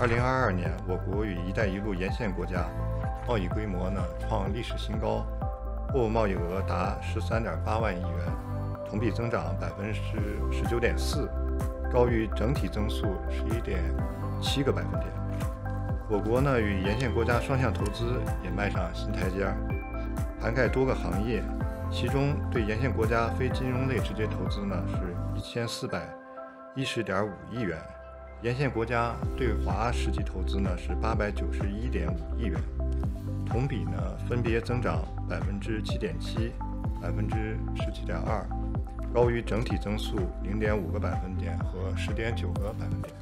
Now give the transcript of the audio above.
二零二二年，我国与“一带一路”沿线国家贸易规模呢创历史新高，货物贸易额达十三点八万亿元，同比增长百分之十九点四，高于整体增速十一点七个百分点。我国呢与沿线国家双向投资也迈上新台阶，涵盖多个行业，其中对沿线国家非金融类直接投资呢是一千四百一十点五亿元。沿线国家对华实际投资呢是八百九十一点五亿元，同比呢分别增长百分之七点七、百分之十七点二，高于整体增速零点五个百分点和十点九个百分点。